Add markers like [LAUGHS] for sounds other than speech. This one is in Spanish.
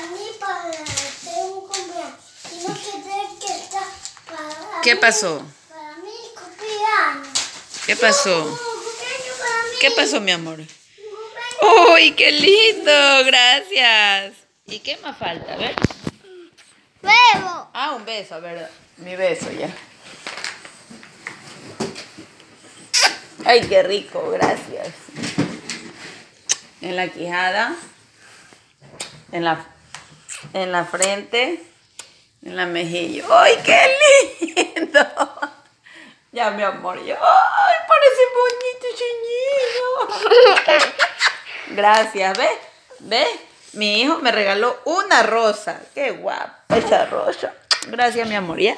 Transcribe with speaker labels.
Speaker 1: para mí, para hacer un cumpleaños. Sino que tiene que estar para
Speaker 2: ¿Qué
Speaker 1: mí,
Speaker 2: pasó?
Speaker 1: Para mí, cumpleaños.
Speaker 2: ¿Qué pasó?
Speaker 1: Un cumpleaños para mí.
Speaker 2: ¿Qué pasó, mi amor? ¡Uy, qué lindo! Gracias. ¿Y qué más falta? A ver.
Speaker 1: Huevo.
Speaker 2: Ah, un beso, a ver. Mi beso ya. Ay, qué rico, gracias. En la quijada, en la, en la frente, en la mejilla. ¡Ay, qué lindo! [LAUGHS] Ya, mi amor. ¡Ay, parece bonito, señor! [LAUGHS] Gracias, ¿ves? ¿Ves? Mi hijo me regaló una rosa. ¡Qué guapa esa rosa! Gracias, mi amor, ¿ya?